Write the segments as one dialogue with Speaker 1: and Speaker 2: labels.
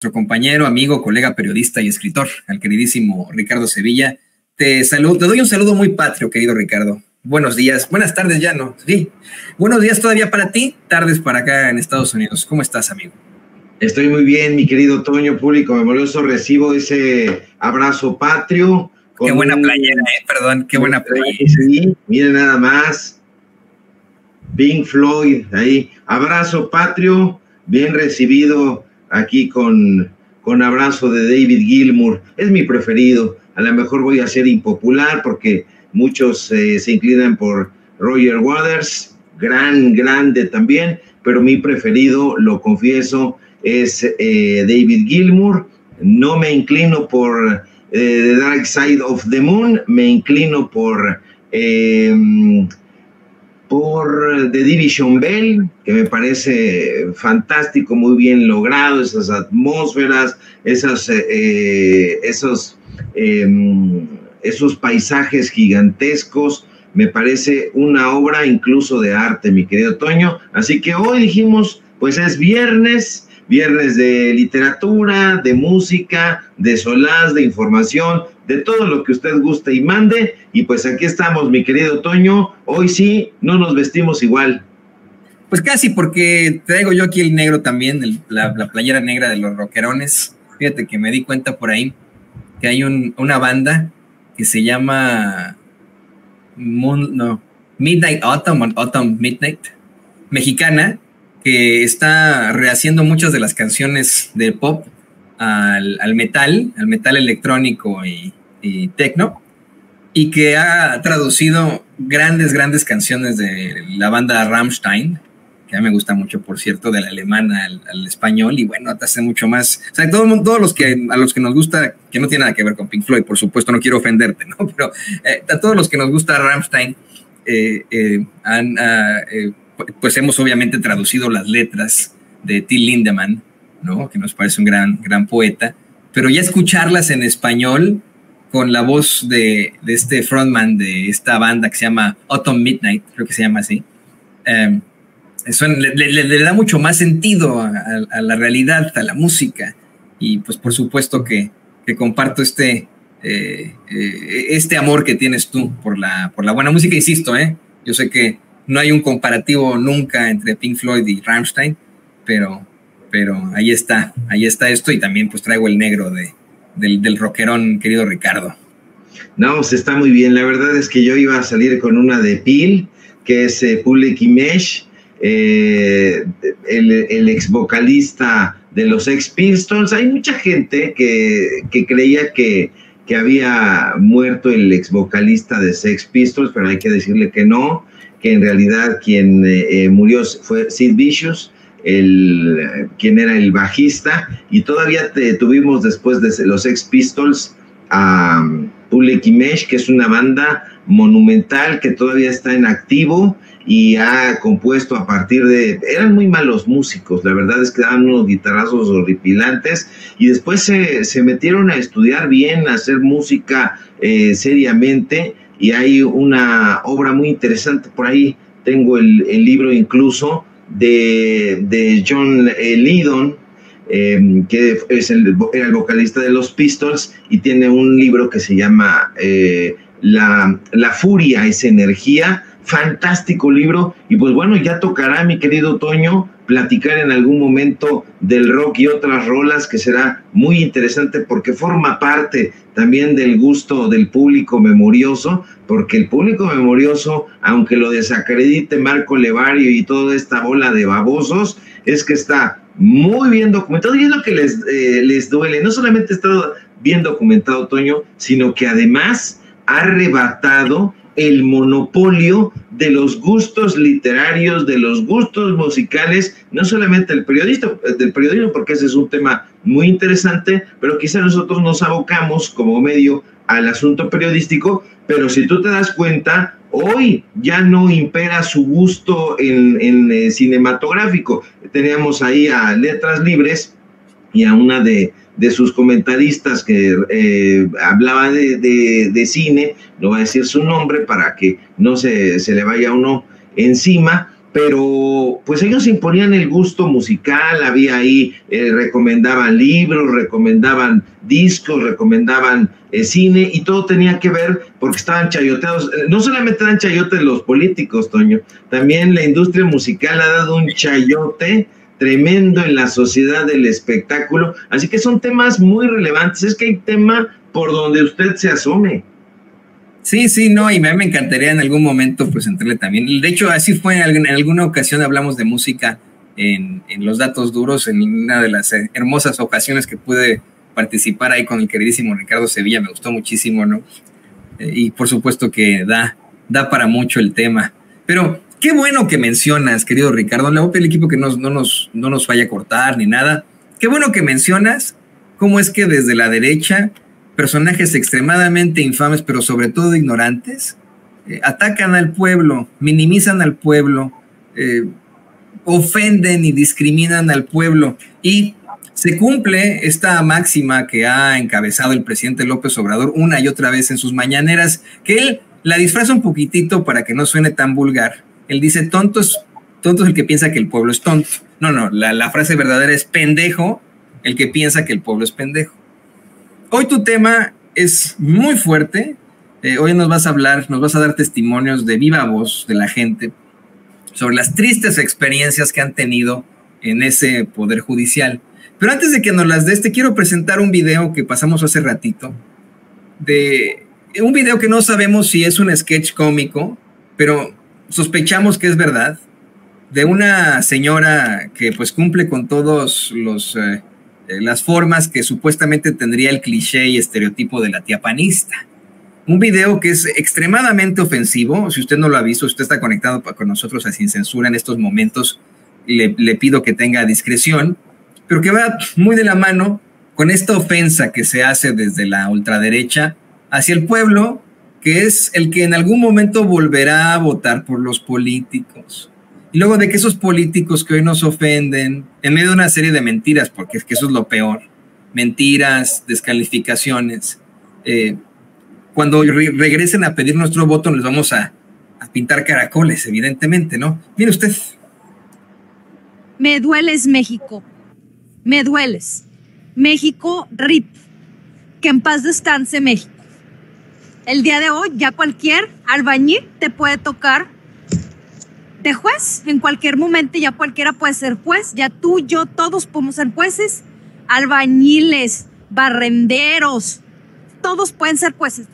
Speaker 1: nuestro compañero, amigo, colega, periodista y escritor, al queridísimo Ricardo Sevilla. Te saludo, te doy un saludo muy patrio, querido Ricardo. Buenos días, buenas tardes ya, ¿no? Sí. Buenos días todavía para ti, tardes para acá en Estados Unidos. ¿Cómo estás, amigo?
Speaker 2: Estoy muy bien, mi querido Toño Público Memorioso. Recibo ese abrazo patrio.
Speaker 1: Qué buena playera, eh, perdón, qué buena playera.
Speaker 2: Sí, miren nada más. Pink Floyd, ahí. Abrazo patrio, bien recibido aquí con, con abrazo de David Gilmour. Es mi preferido. A lo mejor voy a ser impopular porque muchos eh, se inclinan por Roger Waters, gran, grande también, pero mi preferido, lo confieso, es eh, David Gilmour. No me inclino por eh, The Dark Side of the Moon, me inclino por por The Division Bell, que me parece fantástico, muy bien logrado, esas atmósferas, esas, eh, eh, esos, em, esos paisajes gigantescos. Me parece una obra incluso de arte, mi querido Toño. Así que hoy dijimos, pues es viernes, viernes de literatura, de música, de solaz, de información, de todo lo que usted guste y mande. Y pues aquí estamos, mi querido Toño. Hoy sí, no nos vestimos igual.
Speaker 1: Pues casi, porque traigo yo aquí el negro también, la, playera negra de los rockerones. Fíjate que me di cuenta por ahí que hay una banda que se llama no, Midnight Autumn, Autumn Midnight, mexicana, que está rehaciendo muchas de las canciones de pop al, metal, al metal electrónico y, y techno, y que ha traducido grandes, grandes canciones de la banda Rammstein, que a mí me gusta mucho, por cierto, del alemán al, español, y bueno, te hace mucho más. O sea, todo, todos los que, a los que nos gusta, que no tiene nada que ver con Pink Floyd, por supuesto, no quiero ofenderte, ¿no? Pero eh, a todos los que nos gusta Rammstein, eh, eh, han, ah, pues hemos obviamente traducido las letras de Till Lindemann, ¿no? Que nos parece un gran, gran poeta, pero ya escucharlas en español con la voz de, este frontman de esta banda que se llama Autumn Midnight, creo que se llama así, em, le, da mucho más sentido a, la realidad, a la música, y pues por supuesto que, comparto este, eh, eh, este amor que tienes tú por la, por la buena música, insisto, ¿eh? yo sé que no hay un comparativo nunca entre Pink Floyd y Rammstein, pero, pero ahí está, ahí está esto y también pues traigo el negro de, del, del rockerón, querido Ricardo.
Speaker 2: No, se está muy bien. La verdad es que yo iba a salir con una de Peel, que es eh, Public Image, eh, el, el, ex vocalista de los Ex Pistols. Hay mucha gente que, que creía que, que, había muerto el ex vocalista de Sex Pistols, pero hay que decirle que no, que en realidad quien eh, murió fue Sid Vicious el, quien era el bajista, y todavía te, tuvimos después de los Ex Pistols a um, Public que es una banda monumental que todavía está en activo y ha compuesto a partir de... Eran muy malos músicos, la verdad es que daban unos guitarrazos horripilantes y después se, se metieron a estudiar bien, a hacer música eh, seriamente y hay una obra muy interesante por ahí, tengo el, el libro incluso, de, John eh, Lydon, em, que es el, era el vocalista de los Pistols y tiene un libro que se llama eh, la, la Furia es energía, fantástico libro. Y pues bueno, ya tocará mi querido Toño platicar en algún momento del rock y otras rolas que será muy interesante porque forma parte también del gusto del público memorioso, porque el público memorioso, aunque lo desacredite Marco Levario y toda esta bola de babosos, es que está muy bien documentado y es lo que les, eh, les duele. No solamente está bien documentado, Toño, sino que además ha arrebatado el monopolio de los gustos literarios, de los gustos musicales, no solamente del periodista, del periodismo, porque ese es un tema muy interesante, pero quizá nosotros nos abocamos como medio al asunto periodístico, pero si tú te das cuenta, hoy ya no impera su gusto en, en eh, cinematográfico. Teníamos ahí a Letras Libres y a una de, de sus comentaristas que eh, hablaba de, cine, no va a decir su nombre para que no se, se le vaya uno encima, pero pues ellos imponían el gusto musical, había ahí, eh, recomendaban libros, recomendaban discos, recomendaban eh, cine y todo tenía que ver porque estaban chayoteados. Eh, no solamente dan chayotes los políticos, Toño, también la industria musical ha dado un chayote tremendo en la sociedad del espectáculo, así que son temas muy relevantes, es que hay tema por donde usted se asome.
Speaker 1: Sí, sí, no, y me, encantaría en algún momento entrarle también. De hecho, así fue, en, alguna ocasión hablamos de música en, los datos duros, en una de las hermosas ocasiones que pude participar ahí con el queridísimo Ricardo Sevilla, me gustó muchísimo, ¿no? Eh, y por supuesto que da, da para mucho el tema. Pero qué bueno que mencionas, querido Ricardo, le voy a pedir al equipo que no, nos, no nos vaya a cortar ni nada. Qué bueno que mencionas cómo es que desde la derecha personajes extremadamente infames, pero sobre todo ignorantes, eh, atacan al pueblo, minimizan al pueblo, eh, ofenden y discriminan al pueblo. Y se cumple esta máxima que ha encabezado el presidente López Obrador una y otra vez en sus mañaneras, que él la disfraza un poquitito para que no suene tan vulgar. Él dice, tonto es, tonto el que piensa que el pueblo es tonto. No, no, la, la frase verdadera es pendejo el que piensa que el pueblo es pendejo. Hoy tu tema es muy fuerte. Eh, hoy nos vas a hablar, nos vas a dar testimonios de viva voz de la gente sobre las tristes experiencias que han tenido en ese poder judicial. Pero antes de que nos las des, te quiero presentar un video que pasamos hace ratito, de un video que no sabemos si es un sketch cómico, pero sospechamos que es verdad, de una señora que pues cumple con todos los eh, eh, las formas que supuestamente tendría el cliché y estereotipo de la tía panista. Un video que es extremadamente ofensivo. Si usted no lo ha visto, usted está conectado con nosotros a Sin Censura en estos momentos, le, le pido que tenga discreción, pero que va muy de la mano con esta ofensa que se hace desde la ultraderecha hacia el pueblo, que es el que en algún momento volverá a votar por los políticos y luego de que esos políticos que hoy nos ofenden, en medio de una serie de mentiras, porque es que eso es lo peor, mentiras, descalificaciones, eh, cuando regresen a pedir nuestro voto, les vamos a, a pintar caracoles, evidentemente, ¿no? Mire usted.
Speaker 3: Me dueles, México. Me dueles. México, RIP. Que en paz descanse México. El día de hoy ya cualquier albañil te puede tocar de juez. En cualquier momento ya cualquiera puede ser juez, ya tú, yo, todos podemos ser jueces, albañiles, barrenderos, todos pueden ser jueces.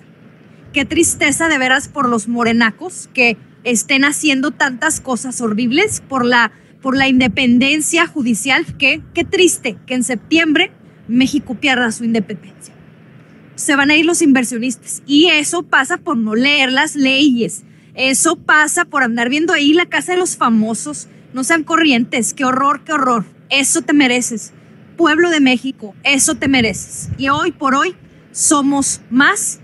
Speaker 3: Qué tristeza de veras por los morenacos que estén haciendo tantas cosas horribles por la, por la independencia judicial. Que, qué triste que en septiembre México pierda su independencia. Se van a ir los inversionistas y eso pasa por no leer las leyes eso pasa por andar viendo ahí la casa de los famosos. No sean corrientes. Qué horror, qué horror. Eso te mereces. Pueblo de México, eso te mereces. Y hoy por hoy somos más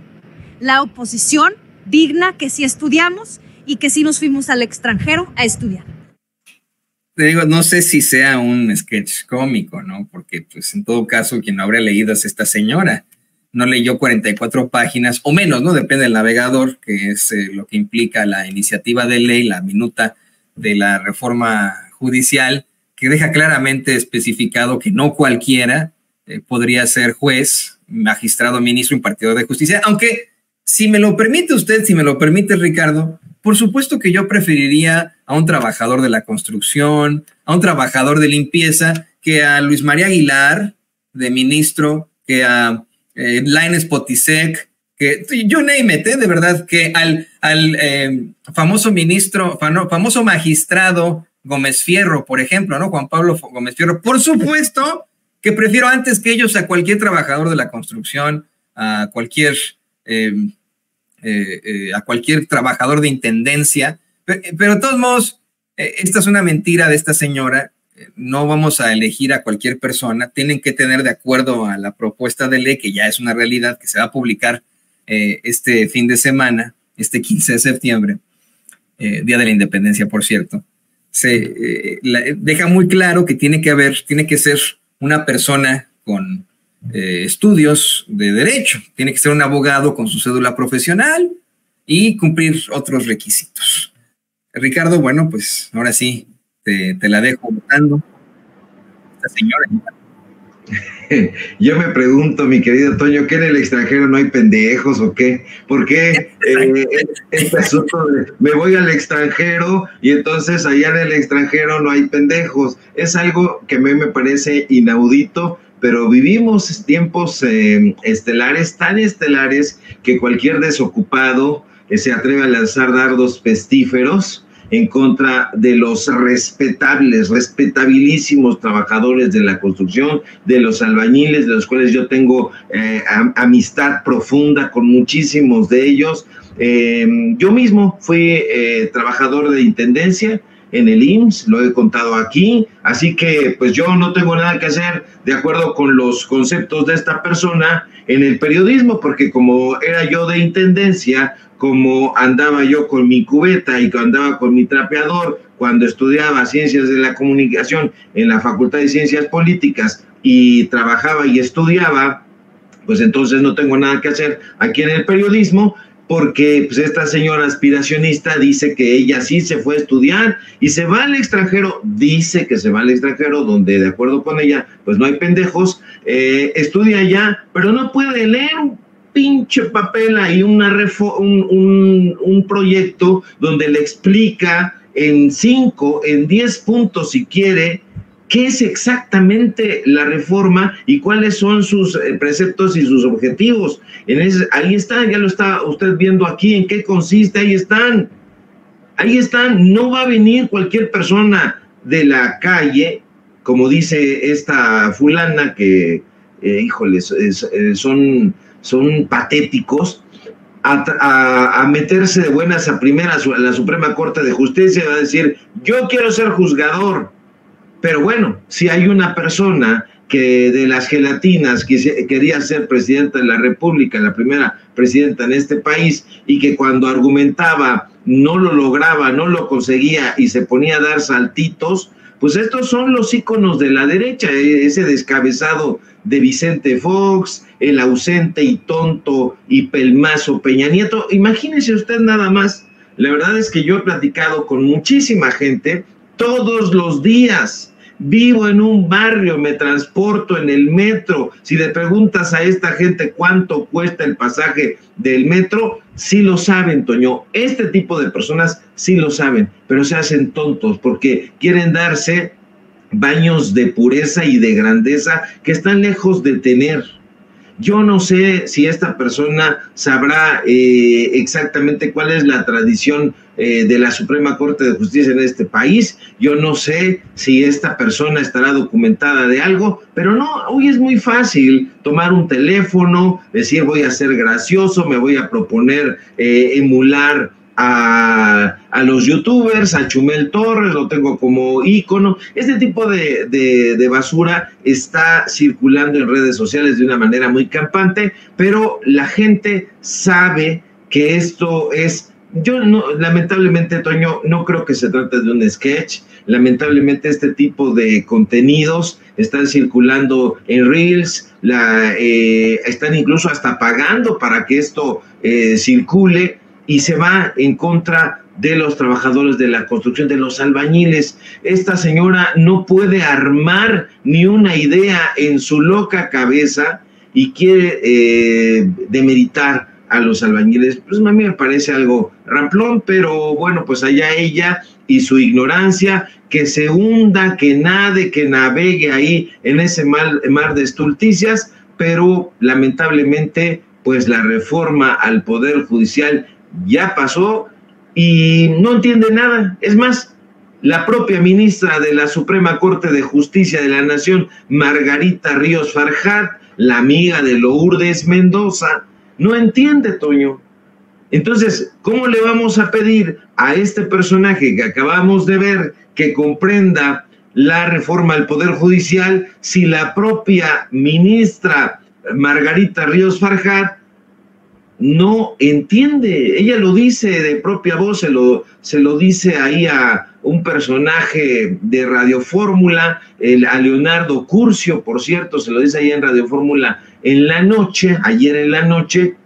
Speaker 3: la oposición digna que si estudiamos y que si nos fuimos al extranjero a estudiar.
Speaker 1: Te digo, no sé si sea un sketch cómico, ¿no? Porque pues en todo caso quien no habría leído es esta señora no leyó 44 páginas o menos, ¿no? Depende del navegador, que es eh, lo que implica la iniciativa de ley, la minuta de la reforma judicial, que deja claramente especificado que no cualquiera eh, podría ser juez, magistrado, ministro, impartidor de justicia, aunque si me lo permite usted, si me lo permite Ricardo, por supuesto que yo preferiría a un trabajador de la construcción, a un trabajador de limpieza, que a Luis María Aguilar, de ministro, que a eh, Line Spotisek, que yo name ¿eh? de verdad, que al, al eh, famoso ministro, famoso magistrado Gómez Fierro, por ejemplo, ¿no? Juan Pablo Gómez Fierro, por supuesto que prefiero antes que ellos a cualquier trabajador de la construcción, a cualquier, em, a cualquier trabajador de intendencia, pero, pero de todos modos, esta es una mentira de esta señora no vamos a elegir a cualquier persona, tienen que tener de acuerdo a la propuesta de ley, que ya es una realidad, que se va a publicar eh, este fin de semana, este 15 de septiembre, eh, Día de la Independencia, por cierto, se eh, deja muy claro que tiene que haber, tiene que ser una persona con estudios de derecho, tiene que ser un abogado con su cédula profesional y cumplir otros requisitos. Ricardo, bueno, pues ahora sí, te, la dejo votando. Esta señora.
Speaker 2: Yo me pregunto, mi querido Toño, ¿qué en el extranjero no hay pendejos o qué? ¿Por qué eh, este asunto de me voy al extranjero y entonces allá en el extranjero no hay pendejos? Es algo que a mí me parece inaudito, pero vivimos tiempos eh, estelares, tan estelares que cualquier desocupado eh, se atreve a lanzar dardos pestíferos en contra de los respetables, respetabilísimos trabajadores de la construcción, de los albañiles, de los cuales yo tengo eh, amistad profunda con muchísimos de ellos. Em, yo mismo fui eh, trabajador de intendencia en el IMSS, lo he contado aquí, así que pues yo no tengo nada que hacer de acuerdo con los conceptos de esta persona en el periodismo, porque como era yo de intendencia, como andaba yo con mi cubeta y andaba con mi trapeador cuando estudiaba ciencias de la comunicación en la Facultad de Ciencias Políticas y trabajaba y estudiaba, pues entonces no tengo nada que hacer aquí en el periodismo porque pues, esta señora aspiracionista dice que ella sí se fue a estudiar y se va al extranjero, dice que se va al extranjero, donde de acuerdo con ella, pues no hay pendejos, eh, estudia allá, pero no puede leer pinche papel ahí, una un, un, proyecto donde le explica en cinco, en diez puntos si quiere, qué es exactamente la reforma y cuáles son sus eh, preceptos y sus objetivos. En ese, ahí están, ya lo está usted viendo aquí, en qué consiste, ahí están. Ahí están, no va a venir cualquier persona de la calle, como dice esta fulana que, eh, híjoles, eh, son son patéticos, a, meterse de buenas a primeras a la Suprema Corte de Justicia y va a decir, yo quiero ser juzgador. Pero bueno, si hay una persona que de las gelatinas quería ser presidenta de la República, la primera presidenta en este país, y que cuando argumentaba no lo lograba, no lo conseguía y se ponía a dar saltitos, pues estos son los íconos de la derecha, e, ese descabezado de Vicente Fox, el ausente y tonto y pelmazo Peña Nieto. Imagínese usted nada más. La verdad es que yo he platicado con muchísima gente todos los días. Vivo en un barrio, me transporto en el metro. Si le preguntas a esta gente cuánto cuesta el pasaje del metro, sí lo saben, Toño. Este tipo de personas sí lo saben, pero se hacen tontos porque quieren darse baños de pureza y de grandeza que están lejos de tener. Yo no sé si esta persona sabrá eh, exactamente cuál es la tradición eh, de la Suprema Corte de Justicia en este país. Yo no sé si esta persona estará documentada de algo, pero no, hoy es muy fácil tomar un teléfono, decir voy a ser gracioso, me voy a proponer eh, emular a, los youtubers, a Chumel Torres, lo tengo como ícono. Este tipo de, de, basura está circulando en redes sociales de una manera muy campante, pero la gente sabe que esto es yo no, lamentablemente, Toño, no creo que se trate de un sketch. Lamentablemente, este tipo de contenidos están circulando en Reels, la, eh, están incluso hasta pagando para que esto eh, circule y se va en contra de los trabajadores de la construcción, de los albañiles. Esta señora no puede armar ni una idea en su loca cabeza y quiere eh, demeritar a los albañiles. Pues a mí me parece algo ramplón, pero bueno, pues allá ella y su ignorancia, que se hunda, que nade, que navegue ahí en ese mar de estulticias, pero lamentablemente pues la reforma al Poder Judicial ya pasó y no entiende nada. Es más, la propia ministra de la Suprema Corte de Justicia de la Nación, Margarita Ríos Farjat, la amiga de Lourdes Mendoza, no entiende, Toño. Entonces, ¿cómo le vamos a pedir a este personaje que acabamos de ver que comprenda la reforma al Poder Judicial si la propia ministra Margarita Ríos Farjat no entiende. Ella lo dice de propia voz, se lo, se lo dice ahí a un personaje de Radio Fórmula, a Leonardo Curcio, por cierto, se lo dice ahí en Radio Fórmula en la noche, ayer en la noche,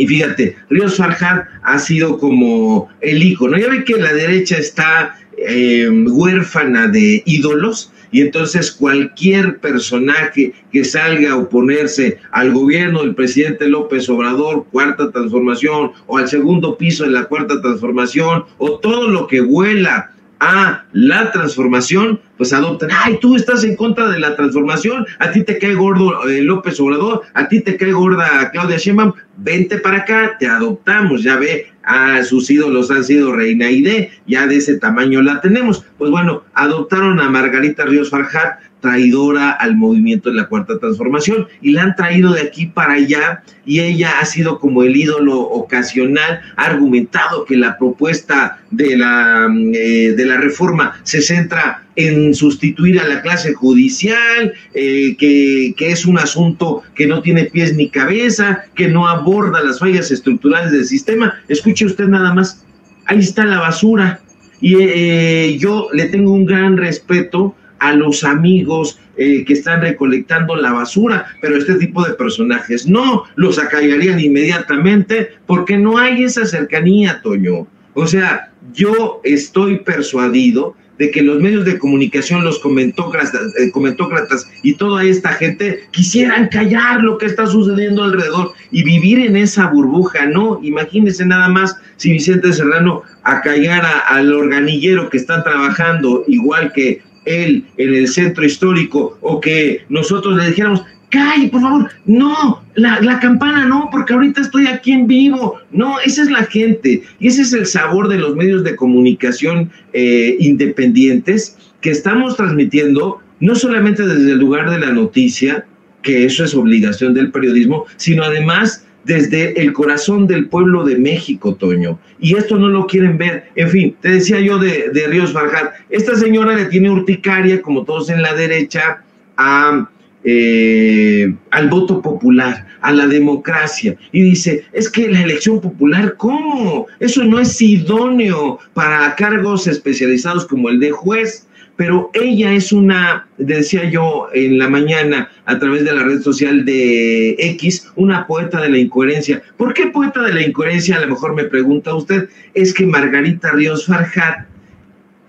Speaker 2: Y fíjate, Ríos Farjad ha sido como el hijo, ¿no? Ya ve que la derecha está em, huérfana de ídolos y entonces cualquier personaje que salga a oponerse al gobierno del presidente López Obrador, cuarta transformación, o al segundo piso de la cuarta transformación, o todo lo que huela a la transformación, pues adoptan, ay, tú estás en contra de la transformación, a ti te cae gordo eh, López Obrador, a ti te cae gorda Claudia Sheinbaum, vente para acá, te adoptamos, ya ve, a sus ídolos han sido Reina Ide, ya de ese tamaño la tenemos. Pues bueno, adoptaron a Margarita Ríos Farjat, traidora al movimiento de la Cuarta Transformación, y la han traído de aquí para allá, y ella ha sido como el ídolo ocasional, ha argumentado que la propuesta de la, eh, de la reforma se centra en sustituir a la clase judicial, eh, que, que, es un asunto que no tiene pies ni cabeza, que no aborda las fallas estructurales del sistema. Escuche usted nada más, ahí está la basura. Y eh, yo le tengo un gran respeto a los amigos eh, que están recolectando la basura, pero este tipo de personajes no, los acallarían inmediatamente porque no hay esa cercanía, Toño. O sea, yo estoy persuadido de que los medios de comunicación, los comentócratas, eh, comentócratas y toda esta gente quisieran callar lo que está sucediendo alrededor y vivir en esa burbuja, ¿no? Imagínense nada más si Vicente Serrano acallara al organillero que está trabajando igual que él en el centro histórico o que nosotros le dijéramos, calle, por favor, no, la, la, campana no, porque ahorita estoy aquí en vivo. No, esa es la gente y ese es el sabor de los medios de comunicación eh, independientes que estamos transmitiendo no solamente desde el lugar de la noticia, que eso es obligación del periodismo, sino además desde el corazón del pueblo de México, Toño. Y esto no lo quieren ver. En fin, te decía yo de, Ríos Farjat, esta señora le tiene urticaria, como todos en la derecha, a, eh, al voto popular, a la democracia. Y dice, es que la elección popular, ¿cómo? Eso no es idóneo para cargos especializados como el de juez pero ella es una, decía yo en la mañana a través de la red social de X, una poeta de la incoherencia. ¿Por qué poeta de la incoherencia? A lo mejor me pregunta usted. Es que Margarita Ríos Farjat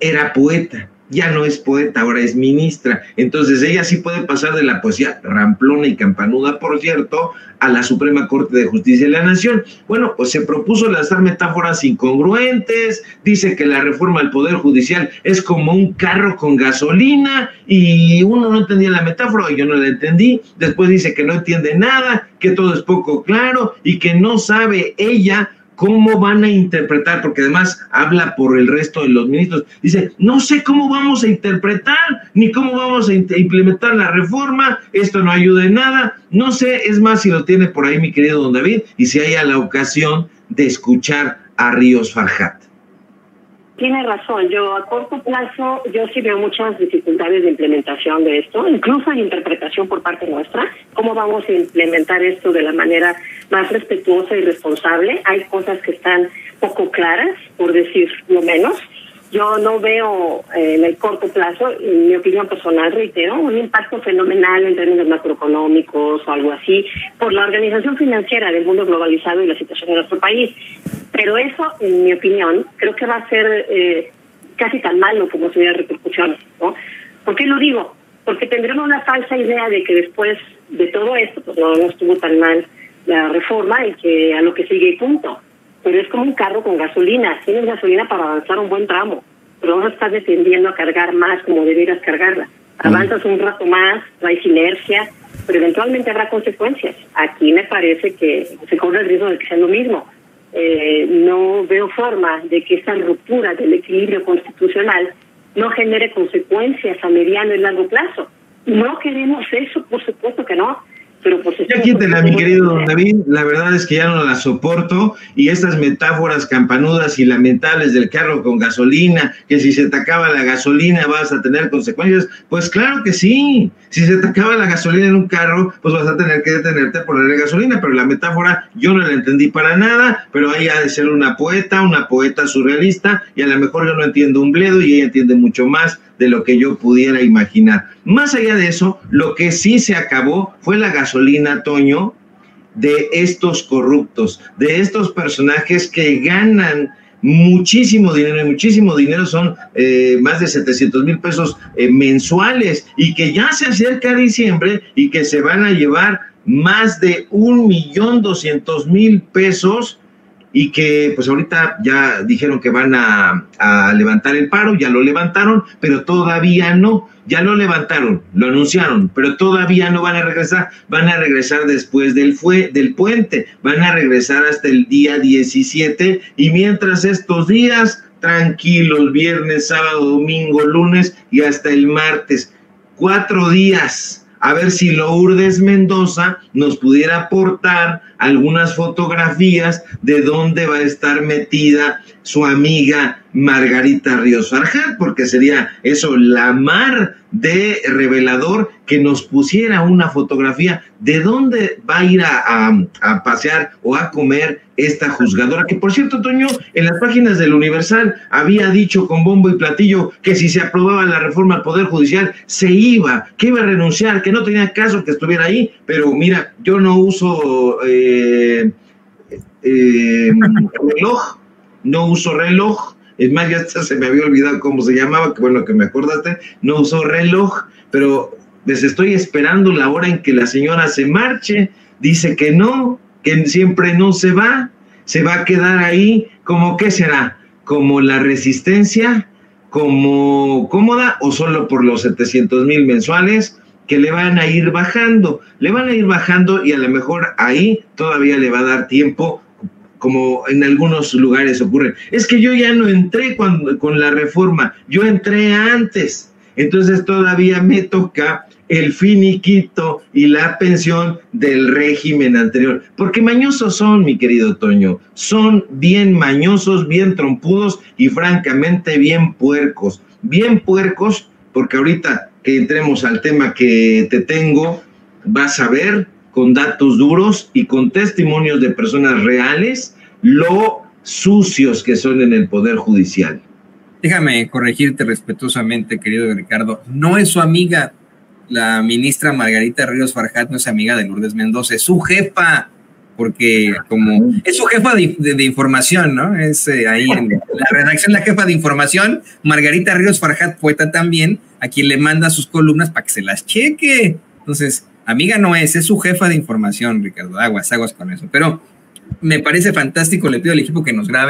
Speaker 2: era poeta ya no es poeta, ahora es ministra. Entonces ella sí puede pasar de la poesía ramplona y campanuda, por cierto, a la Suprema Corte de Justicia de la Nación. Bueno, pues se propuso lanzar metáforas incongruentes, dice que la reforma del Poder Judicial es como un carro con gasolina y uno no entendía la metáfora, yo no la entendí, después dice que no entiende nada, que todo es poco claro y que no sabe ella ¿Cómo van a interpretar? Porque además habla por el resto de los ministros. Dice, no sé cómo vamos a interpretar, ni cómo vamos a implementar la reforma, esto no ayuda en nada. No sé, es más si lo tiene por ahí mi querido don David y si haya la ocasión de escuchar a Ríos Farjat.
Speaker 4: Tiene razón, yo a corto plazo yo sí veo muchas dificultades de implementación de esto, incluso en interpretación por parte nuestra, cómo vamos a implementar esto de la manera más respetuosa y responsable. Hay cosas que están poco claras, por decir lo menos. Yo no veo eh, en el corto plazo, en mi opinión personal, reitero, un impacto fenomenal en términos macroeconómicos o algo así por la organización financiera del mundo globalizado y la situación de nuestro país. Pero eso, en mi opinión, creo que va a ser eh, casi tan malo como si hubiera repercusiones. ¿no? ¿Por qué lo digo? Porque tendremos una falsa idea de que después de todo esto, pues no, estuvo tan mal la reforma y que a lo que sigue y punto. Pero es como un carro con gasolina. Tienes gasolina para avanzar un buen tramo, pero no estás defendiendo a cargar más como debieras cargarla. Avanzas un rato más, traes inercia, pero eventualmente habrá consecuencias. Aquí me parece que se corre el riesgo de que sea lo mismo eh, no veo forma de que esta ruptura del equilibrio constitucional no genere consecuencias a mediano y largo plazo. No queremos eso, por supuesto que no. Pero por
Speaker 2: ya quítela, mi querido don David, la verdad es que ya no la soporto y estas metáforas campanudas y lamentables del carro con gasolina, que si se te acaba la gasolina vas a tener consecuencias, pues claro que sí, si se te acaba la gasolina en un carro, pues vas a tener que detenerte a ponerle gasolina, pero la metáfora yo no la entendí para nada, pero ahí ha de ser una poeta, una poeta surrealista y a lo mejor yo no entiendo un bledo y ella entiende mucho más de lo que yo pudiera imaginar. Más allá de eso, lo que sí se acabó fue la gasolina, Toño, de estos corruptos, de estos personajes que ganan muchísimo dinero, y muchísimo dinero son eh, más de 700 mil pesos eh, mensuales y que ya se acerca diciembre y que se van a llevar más de un millón doscientos mil pesos y que pues ahorita ya dijeron que van a, levantar el paro, ya lo levantaron, pero todavía no, ya lo levantaron, lo anunciaron, pero todavía no van a regresar, van a regresar después del, fue, del puente, van a regresar hasta el día 17 y mientras estos días tranquilos, viernes, sábado, domingo, lunes y hasta el martes, cuatro días a ver si Lourdes Mendoza nos pudiera aportar algunas fotografías de dónde va a estar metida su amiga Margarita Ríos Farjat, porque sería eso la mar de revelador que nos pusiera una fotografía de dónde va a ir a, a, pasear o a comer esta juzgadora, que por cierto, Toño, en las páginas del Universal había dicho con bombo y platillo que si se aprobaba la reforma al Poder Judicial se iba, que iba a renunciar, que no tenía caso que estuviera ahí, pero mira, yo no uso eh, eh, reloj, no uso reloj, es más, ya se me había olvidado cómo se llamaba, que bueno que me acordaste, no usó reloj, pero les estoy esperando la hora en que la señora se marche, dice que no, que siempre no se va, se va a quedar ahí, como qué será, como la resistencia, como cómoda o solo por los 700 mil mensuales que le van a ir bajando, le van a ir bajando y a lo mejor ahí todavía le va a dar tiempo como en algunos lugares ocurre. Es que yo ya no entré cuando, con la reforma, yo entré antes. Entonces todavía me toca el finiquito y la pensión del régimen anterior. Porque mañosos son, mi querido Toño, son bien mañosos, bien trompudos y francamente bien puercos. Bien puercos, porque ahorita que entremos al tema que te tengo, vas a ver con datos duros y con testimonios de personas reales lo sucios que son en el Poder Judicial.
Speaker 1: Déjame corregirte respetuosamente, querido Ricardo. No es su amiga, la ministra Margarita Ríos Farjat, no es amiga de Lourdes Mendoza, es su jefa, porque como es su jefa de, de, de información, ¿no? Es eh, ahí en la redacción, la jefa de información, Margarita Ríos Farjat, poeta también, a quien le manda sus columnas para que se las cheque. Entonces, amiga no es, es su jefa de información, Ricardo. Aguas, aguas con eso. Pero me parece fantástico, le pido al equipo que nos grabe.